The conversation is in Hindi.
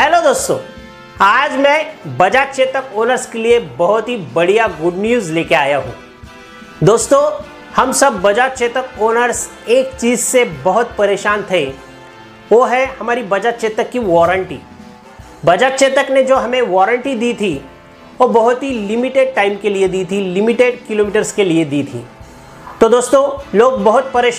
हेलो दोस्तों, आज मैं बजाज चेतक ओनर्स के लिए बहुत ही बढ़िया गुड न्यूज़ लेके आया हूँ। दोस्तों, हम सब बजाज चेतक ओनर्स एक चीज़ से बहुत परेशान थे, वो है हमारी बजाज चेतक की वारंटी। बजाज चेतक ने जो हमें वारंटी दी थी, वो बहुत ही लिमिटेड टाइम के लिए दी थी, लिमिटेड किलोमीटर्स के लिए दी थी। तो दोस्तों, लोग बहुत परेशान